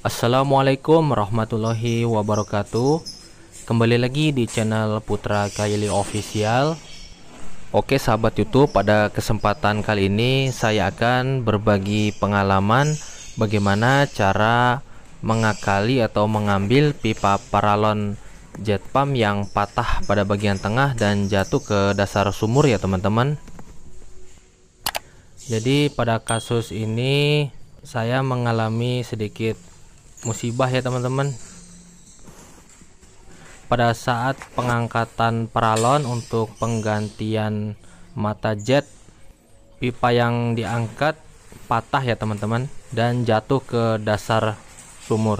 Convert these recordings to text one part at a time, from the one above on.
Assalamualaikum warahmatullahi wabarakatuh. Kembali lagi di channel Putra Kaili Official. Oke sahabat YouTube pada kesempatan kali ini saya akan berbagi pengalaman Bagaimana cara mengakali atau mengambil pipa paralon jet pump yang patah pada bagian tengah dan jatuh ke dasar sumur ya teman-teman. Jadi pada kasus ini saya mengalami sedikit musibah ya teman-teman. Pada saat pengangkatan paralon untuk penggantian mata jet pipa yang diangkat patah ya teman-teman dan jatuh ke dasar sumur.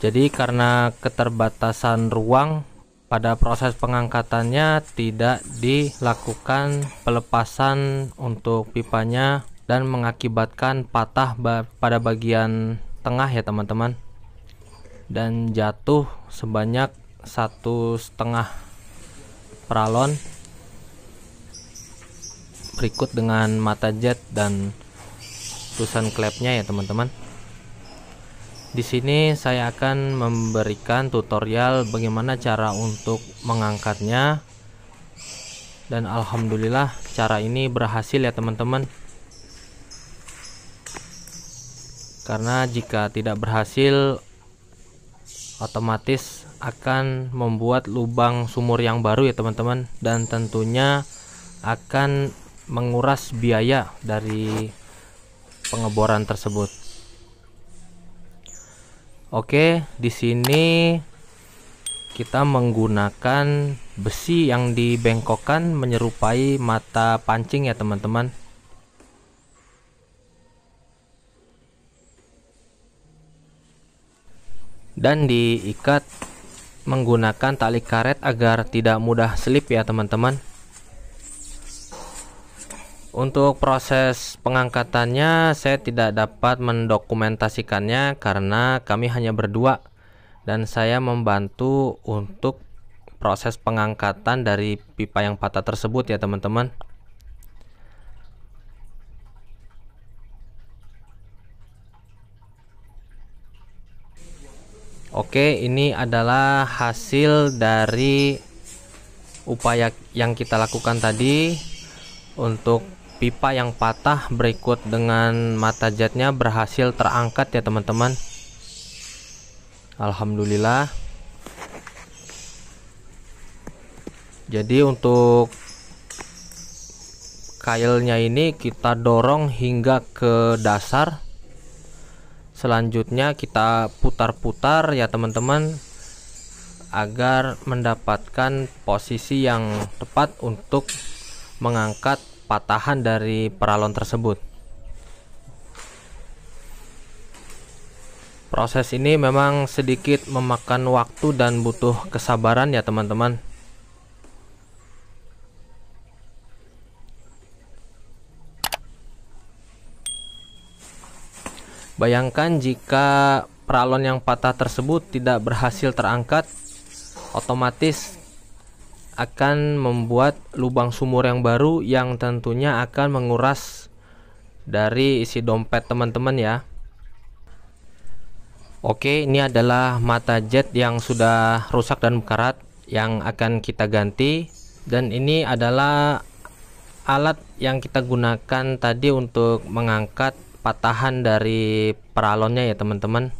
Jadi karena keterbatasan ruang pada proses pengangkatannya tidak dilakukan pelepasan untuk pipanya dan mengakibatkan patah pada bagian tengah ya teman-teman. Dan jatuh sebanyak satu setengah peralon. Berikut dengan mata jet dan tulisan klepnya ya teman-teman di sini saya akan memberikan tutorial bagaimana cara untuk mengangkatnya dan alhamdulillah cara ini berhasil ya teman-teman. Karena jika tidak berhasil otomatis akan membuat lubang sumur yang baru ya teman-teman dan tentunya akan menguras biaya dari pengeboran tersebut. Oke, di sini kita menggunakan besi yang dibengkokkan menyerupai mata pancing ya teman-teman. Dan diikat menggunakan tali karet agar tidak mudah selip ya teman-teman. Untuk proses pengangkatannya saya tidak dapat mendokumentasikannya karena kami hanya berdua dan saya membantu untuk proses pengangkatan dari pipa yang patah tersebut ya teman-teman. Oke, ini adalah hasil dari upaya yang kita lakukan tadi untuk pipa yang patah berikut dengan mata jetnya berhasil terangkat ya teman-teman. Alhamdulillah. Jadi untuk kailnya ini kita dorong hingga ke dasar. Selanjutnya kita putar-putar ya teman-teman agar mendapatkan posisi yang tepat untuk mengangkat patahan dari peralon tersebut. Proses ini memang sedikit memakan waktu dan butuh kesabaran ya teman-teman. Bayangkan jika peralon yang patah tersebut tidak berhasil terangkat, otomatis akan membuat lubang sumur yang baru yang tentunya akan menguras dari isi dompet teman-teman ya. Oke ini adalah mata jet yang sudah rusak dan berkarat yang akan kita ganti. Dan ini adalah alat yang kita gunakan tadi untuk mengangkat patahan dari peralonnya ya teman-teman.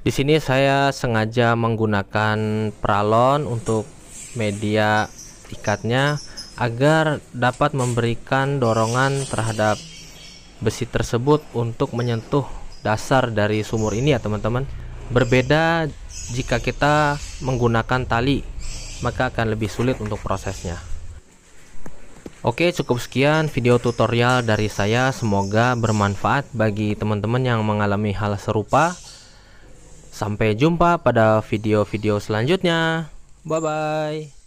Di sini saya sengaja menggunakan peralon untuk media ikatnya agar dapat memberikan dorongan terhadap besi tersebut untuk menyentuh dasar dari sumur ini ya teman-teman. Berbeda jika kita menggunakan tali maka akan lebih sulit untuk prosesnya. Oke cukup sekian video tutorial dari saya. Semoga bermanfaat bagi teman-teman yang mengalami hal serupa. Sampai jumpa pada video-video selanjutnya Bye bye.